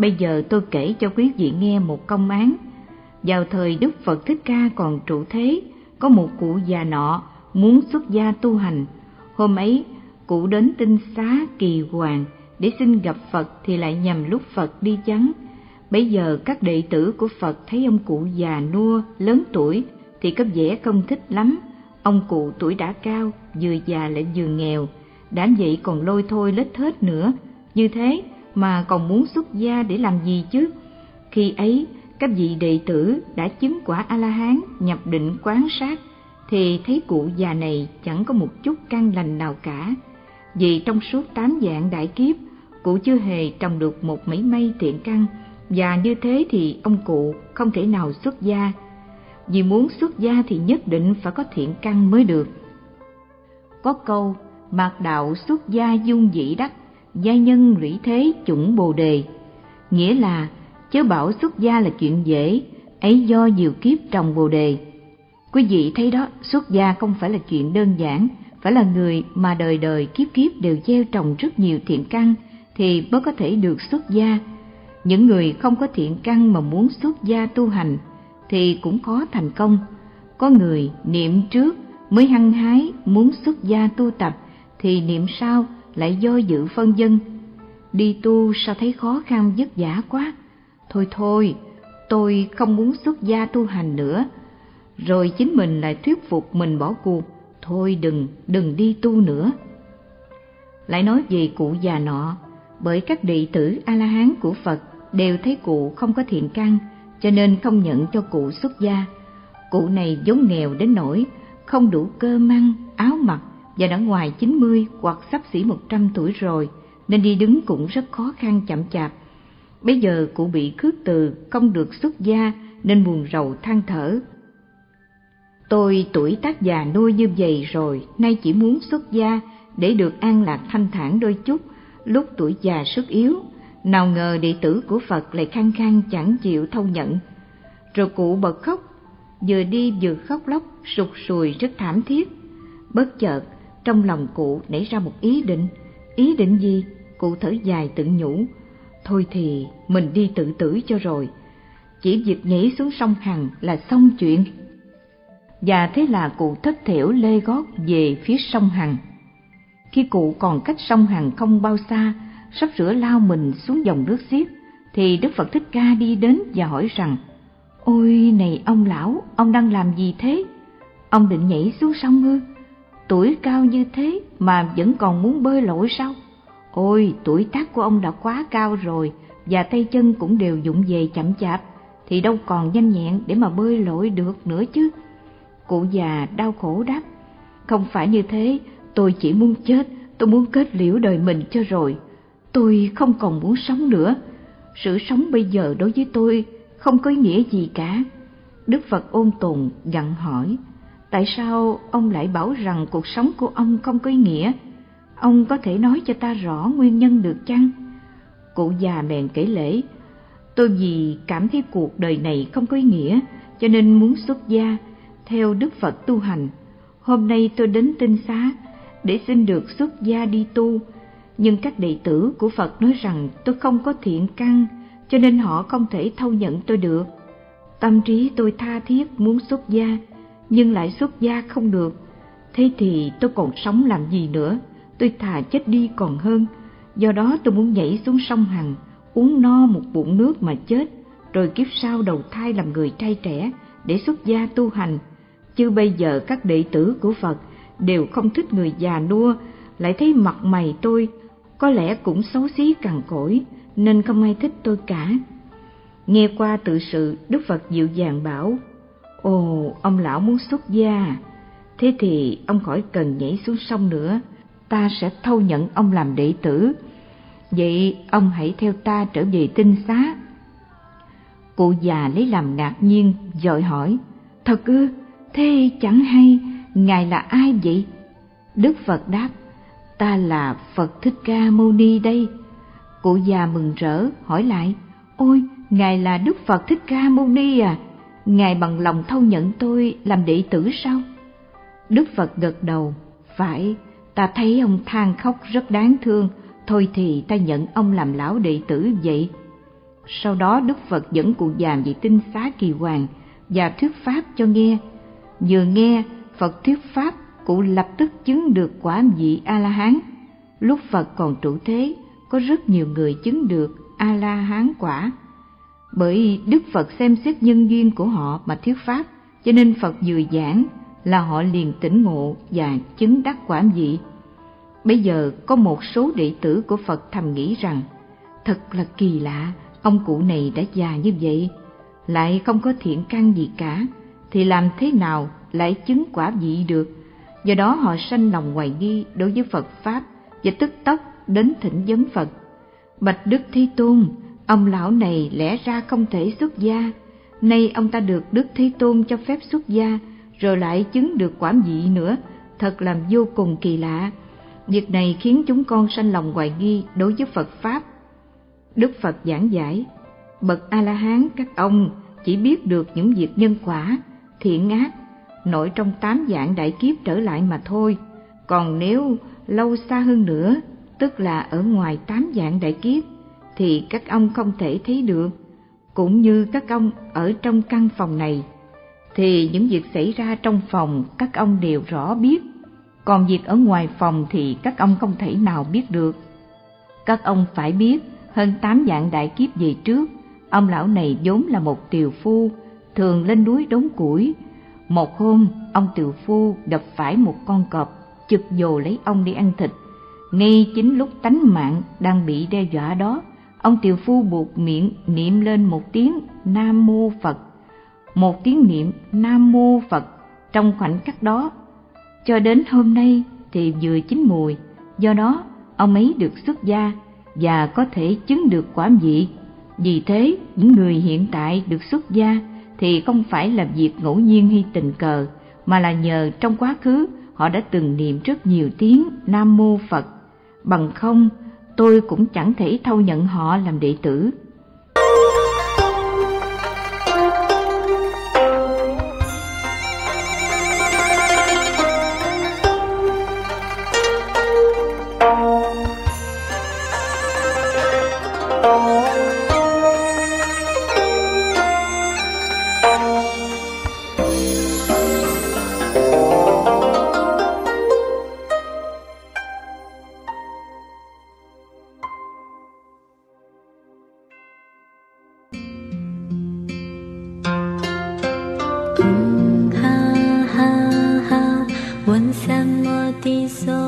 Bây giờ tôi kể cho quý vị nghe một công án. Vào thời Đức Phật Thích Ca còn trụ thế, có một cụ già nọ muốn xuất gia tu hành. Hôm ấy, cụ đến tinh xá kỳ hoàng để xin gặp Phật thì lại nhằm lúc Phật đi vắng. Bây giờ các đệ tử của Phật thấy ông cụ già nua, lớn tuổi thì có vẻ không thích lắm. Ông cụ tuổi đã cao, vừa già lại vừa nghèo, đã vậy còn lôi thôi lết hết nữa. Như thế mà còn muốn xuất gia để làm gì chứ? Khi ấy, các vị đệ tử đã chứng quả A-la-hán nhập định quán sát thì thấy cụ già này chẳng có một chút căn lành nào cả. Vì trong suốt tám dạng đại kiếp, cụ chưa hề trồng được một mấy mây thiện căn, và như thế thì ông cụ không thể nào xuất gia. Vì muốn xuất gia thì nhất định phải có thiện căn mới được. Có câu, mạc đạo xuất gia dung dĩ đắc, gia nhân lũy thế chủng bồ đề. Nghĩa là, chớ bảo xuất gia là chuyện dễ, ấy do nhiều kiếp trồng bồ đề. Quý vị thấy đó, xuất gia không phải là chuyện đơn giản, phải là người mà đời đời kiếp kiếp đều gieo trồng rất nhiều thiện căn thì mới có thể được xuất gia. Những người không có thiện căn mà muốn xuất gia tu hành thì cũng khó thành công. Có người niệm trước mới hăng hái muốn xuất gia tu tập thì niệm sau lại do dự phân dân. Đi tu sao thấy khó khăn vất vả quá. Thôi thôi, tôi không muốn xuất gia tu hành nữa. Rồi chính mình lại thuyết phục mình bỏ cuộc. Thôi đừng, đừng đi tu nữa. Lại nói về cụ già nọ, bởi các đệ tử A-la-hán của Phật đều thấy cụ không có thiện căn, cho nên không nhận cho cụ xuất gia. Cụ này vốn nghèo đến nỗi không đủ cơ măng áo mặc và đã ngoài 90 hoặc sắp xỉ 100 tuổi rồi, nên đi đứng cũng rất khó khăn chậm chạp. Bây giờ cụ bị khước từ, không được xuất gia nên buồn rầu than thở. Tôi tuổi tác già nuôi như vậy rồi, nay chỉ muốn xuất gia để được an lạc thanh thản đôi chút, lúc tuổi già sức yếu. Nào ngờ đệ tử của Phật lại khăng khăng chẳng chịu thâu nhận. Rồi cụ bật khóc, vừa đi vừa khóc lóc, sụt sùi rất thảm thiết. Bất chợt, trong lòng cụ nảy ra một ý định. Ý định gì? Cụ thở dài tự nhủ. Thôi thì mình đi tự tử cho rồi. Chỉ việc nhảy xuống sông Hằng là xong chuyện. Và thế là cụ thất thểu lê gót về phía sông Hằng. Khi cụ còn cách sông Hằng không bao xa, sắp sửa lao mình xuống dòng nước xiết, thì Đức Phật Thích Ca đi đến và hỏi rằng, Ôi này ông lão, ông đang làm gì thế? Ông định nhảy xuống sông ư? Tuổi cao như thế mà vẫn còn muốn bơi lội sao? Ôi, tuổi tác của ông đã quá cao rồi, và tay chân cũng đều dụng về chậm chạp, thì đâu còn nhanh nhẹn để mà bơi lội được nữa chứ. Cụ già đau khổ đáp, không phải như thế, tôi chỉ muốn chết, tôi muốn kết liễu đời mình cho rồi. Tôi không còn muốn sống nữa. Sự sống bây giờ đối với tôi không có ý nghĩa gì cả. Đức Phật ôn tồn gặn hỏi, tại sao ông lại bảo rằng cuộc sống của ông không có ý nghĩa? Ông có thể nói cho ta rõ nguyên nhân được chăng? Cụ già bèn kể lễ, tôi vì cảm thấy cuộc đời này không có ý nghĩa, cho nên muốn xuất gia, theo Đức Phật tu hành. Hôm nay tôi đến tinh xá để xin được xuất gia đi tu, nhưng các đệ tử của Phật nói rằng tôi không có thiện căn, cho nên họ không thể thâu nhận tôi được. Tâm trí tôi tha thiết muốn xuất gia, nhưng lại xuất gia không được. Thế thì tôi còn sống làm gì nữa, tôi thà chết đi còn hơn. Do đó tôi muốn nhảy xuống sông Hằng, uống no một bụng nước mà chết, rồi kiếp sau đầu thai làm người trai trẻ để xuất gia tu hành. Chứ bây giờ các đệ tử của Phật đều không thích người già nua, lại thấy mặt mày tôi có lẽ cũng xấu xí cằn cỗi, nên không ai thích tôi cả. Nghe qua tự sự, Đức Phật dịu dàng bảo, Ồ, ông lão muốn xuất gia, thế thì ông khỏi cần nhảy xuống sông nữa, ta sẽ thâu nhận ông làm đệ tử. Vậy ông hãy theo ta trở về tinh xá. Cụ già lấy làm ngạc nhiên, dội hỏi, Thật ư, thế chẳng hay, Ngài là ai vậy? Đức Phật đáp, ta là Phật Thích Ca Mâu Ni đây. Cụ già mừng rỡ hỏi lại, ôi, Ngài là Đức Phật Thích Ca Mâu Ni à? Ngài bằng lòng thâu nhận tôi làm đệ tử sao? Đức Phật gật đầu, phải, ta thấy ông than khóc rất đáng thương, thôi thì ta nhận ông làm lão đệ tử vậy. Sau đó Đức Phật dẫn cụ già về tinh xá kỳ hoàng và thuyết pháp cho nghe. Vừa nghe Phật thuyết pháp, cụ lập tức chứng được quả vị A-la-hán. Lúc Phật còn trụ thế, có rất nhiều người chứng được A-la-hán quả. Bởi Đức Phật xem xét nhân duyên của họ mà thuyết pháp, cho nên Phật vừa giảng là họ liền tỉnh ngộ và chứng đắc quả vị. Bây giờ có một số đệ tử của Phật thầm nghĩ rằng, thật là kỳ lạ, ông cụ này đã già như vậy, lại không có thiện căn gì cả, thì làm thế nào lại chứng quả vị được? Do đó họ sanh lòng hoài nghi đối với Phật Pháp và tức tốc đến thỉnh vấn Phật. Bạch Đức Thế Tôn, ông lão này lẽ ra không thể xuất gia, nay ông ta được Đức Thế Tôn cho phép xuất gia, rồi lại chứng được quả vị nữa, thật làm vô cùng kỳ lạ. Việc này khiến chúng con sanh lòng hoài nghi đối với Phật Pháp. Đức Phật giảng giải, bậc A-la-hán các ông chỉ biết được những việc nhân quả, thiện ác, nổi trong tám dạng đại kiếp trở lại mà thôi. Còn nếu lâu xa hơn nữa, tức là ở ngoài tám dạng đại kiếp, thì các ông không thể thấy được. Cũng như các ông ở trong căn phòng này, thì những việc xảy ra trong phòng các ông đều rõ biết còn việc ở ngoài phòng thì các ông không thể nào biết được. Các ông phải biết, hơn tám dạng đại kiếp về trước, ông lão này vốn là một tiều phu, thường lên núi đốn củi. Một hôm, ông tiều phu gặp phải một con cọp, chực dồ lấy ông đi ăn thịt. Ngay chính lúc tánh mạng đang bị đe dọa đó, ông tiều phu buộc miệng niệm lên một tiếng Nam Mô Phật. Một tiếng niệm Nam Mô Phật trong khoảnh khắc đó cho đến hôm nay thì vừa chín mùi, do đó ông ấy được xuất gia và có thể chứng được quả vị. Vì thế, những người hiện tại được xuất gia thì không phải là việc ngẫu nhiên hay tình cờ, mà là nhờ trong quá khứ họ đã từng niệm rất nhiều tiếng Nam Mô Phật. Bằng không, tôi cũng chẳng thể thâu nhận họ làm đệ tử. 地所